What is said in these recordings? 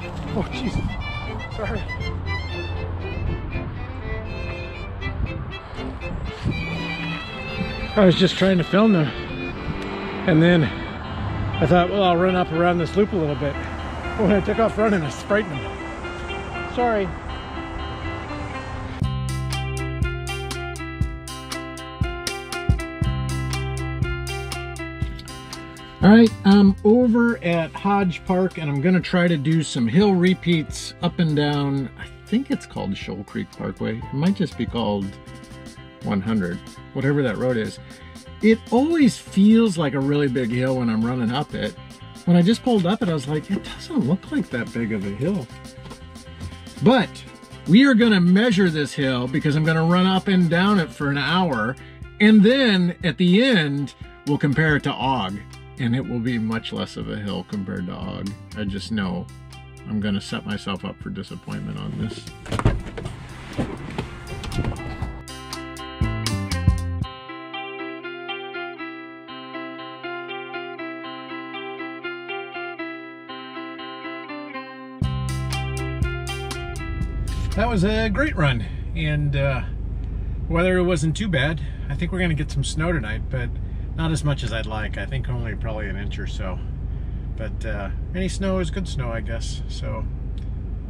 Oh, jeez. Sorry. I was just trying to film them. And then I thought, well, I'll run up around this loop a little bit. When I took off running, I frightened them. Sorry. All right, I'm over at Hodge Park and I'm gonna try to do some hill repeats up and down. I think it's called Shoal Creek Parkway. It might just be called 100, whatever that road is. It always feels like a really big hill when I'm running up it. When I just pulled up it, I was like, it doesn't look like that big of a hill. But we are gonna measure this hill because I'm gonna run up and down it for an hour. And then at the end, we'll compare it to Og and it will be much less of a hill compared to Og. I just know I'm gonna set myself up for disappointment on this. That was a great run and uh, weather wasn't too bad. I think we're gonna get some snow tonight, but not as much as I'd like. I think only probably an inch or so. But uh, any snow is good snow, I guess. So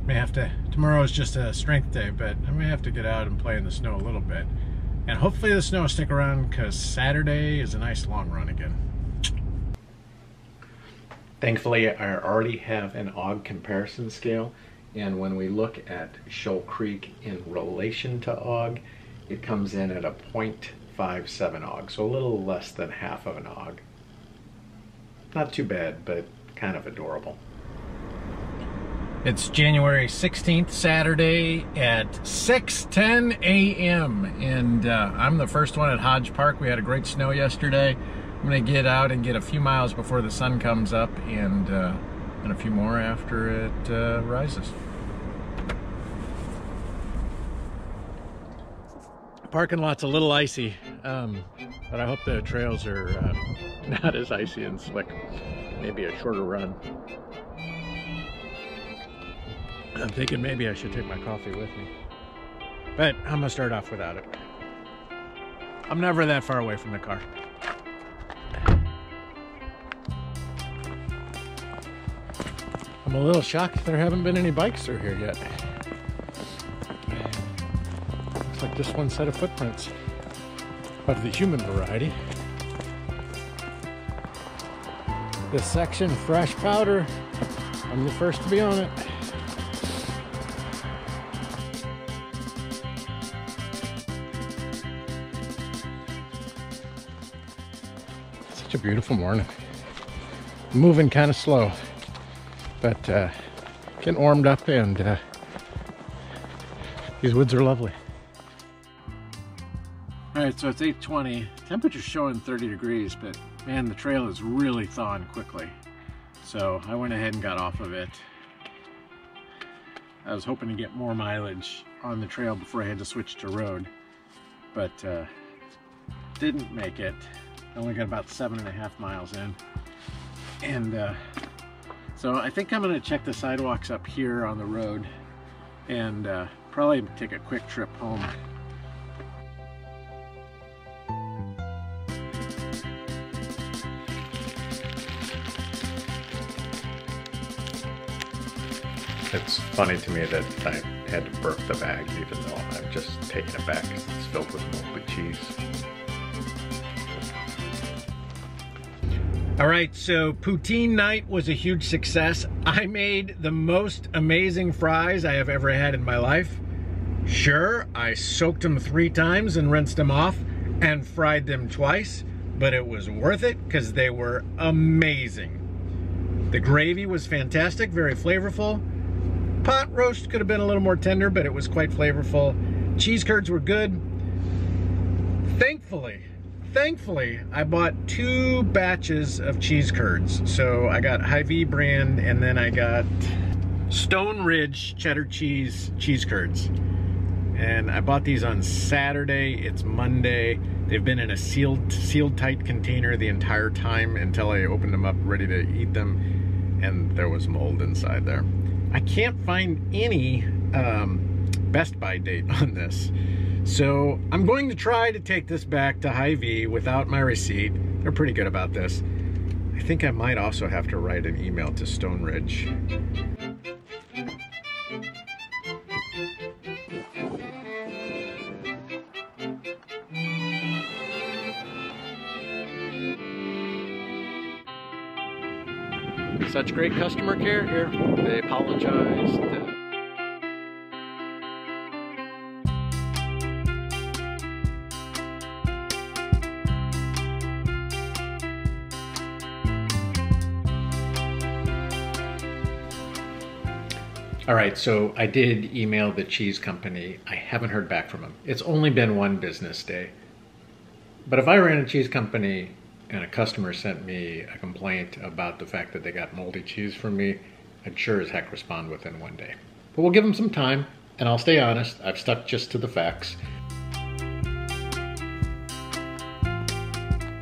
may have to, tomorrow is just a strength day, but I may have to get out and play in the snow a little bit. And hopefully the snow will stick around because Saturday is a nice long run again. Thankfully, I already have an Og comparison scale. And when we look at Shoal Creek in relation to Og, it comes in at a point Five seven og, so a little less than half of an og. Not too bad, but kind of adorable. It's January 16th, Saturday at 6.10 a.m. And uh, I'm the first one at Hodge Park. We had a great snow yesterday. I'm gonna get out and get a few miles before the sun comes up and, uh, and a few more after it uh, rises. Parking lot's a little icy, um, but I hope the trails are uh, not as icy and slick. Maybe a shorter run. I'm thinking maybe I should take my coffee with me. But I'm gonna start off without it. I'm never that far away from the car. I'm a little shocked there haven't been any bikes through here yet. Just one set of footprints of the human variety. This section, fresh powder. I'm the first to be on it. Such a beautiful morning. Moving kind of slow, but uh, getting warmed up and uh, these woods are lovely. All right, so it's 8.20. Temperature's showing 30 degrees, but man, the trail is really thawing quickly. So I went ahead and got off of it. I was hoping to get more mileage on the trail before I had to switch to road, but uh, didn't make it. I only got about seven and a half miles in. And uh, so I think I'm gonna check the sidewalks up here on the road and uh, probably take a quick trip home It's funny to me that I had to burp the bag even though I'm just taking it back because it's filled with with cheese. All right, so poutine night was a huge success. I made the most amazing fries I have ever had in my life. Sure, I soaked them three times and rinsed them off and fried them twice, but it was worth it because they were amazing. The gravy was fantastic, very flavorful pot roast could have been a little more tender, but it was quite flavorful. Cheese curds were good. Thankfully, thankfully, I bought two batches of cheese curds. So I got Hy-Vee brand and then I got Stone Ridge cheddar cheese cheese curds. And I bought these on Saturday. It's Monday. They've been in a sealed, sealed tight container the entire time until I opened them up ready to eat them. And there was mold inside there. I can't find any um, Best By date on this. So I'm going to try to take this back to Hy-Vee without my receipt. They're pretty good about this. I think I might also have to write an email to Stone Ridge. Such great customer care here. They apologized. All right, so I did email the cheese company. I haven't heard back from them. It's only been one business day. But if I ran a cheese company and a customer sent me a complaint about the fact that they got moldy cheese from me, I'd sure as heck respond within one day. But we'll give them some time, and I'll stay honest. I've stuck just to the facts.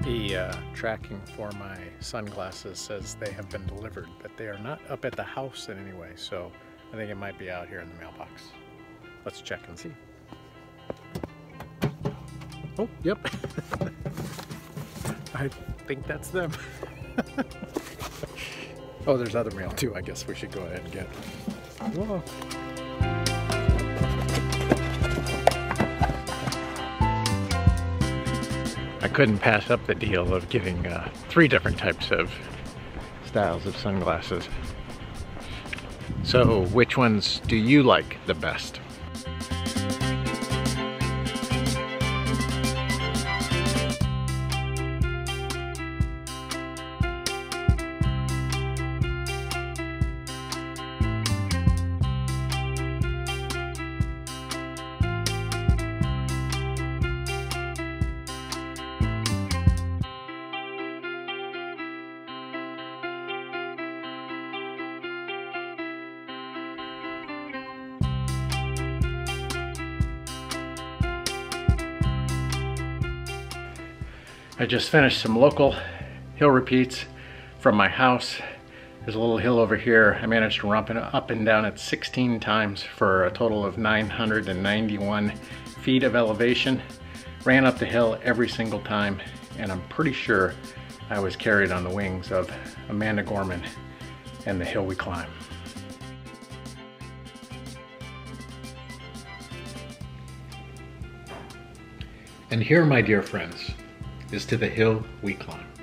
The uh, tracking for my sunglasses says they have been delivered, but they are not up at the house in any way, so I think it might be out here in the mailbox. Let's check and see. Oh, yep. I think that's them. oh, there's other mail too. I guess we should go ahead and get. Whoa. I couldn't pass up the deal of getting uh, three different types of styles of sunglasses. So which ones do you like the best? I just finished some local hill repeats from my house. There's a little hill over here. I managed to rump it up and down it 16 times for a total of 991 feet of elevation. Ran up the hill every single time and I'm pretty sure I was carried on the wings of Amanda Gorman and the hill we climb. And here, my dear friends, is to the hill we climb.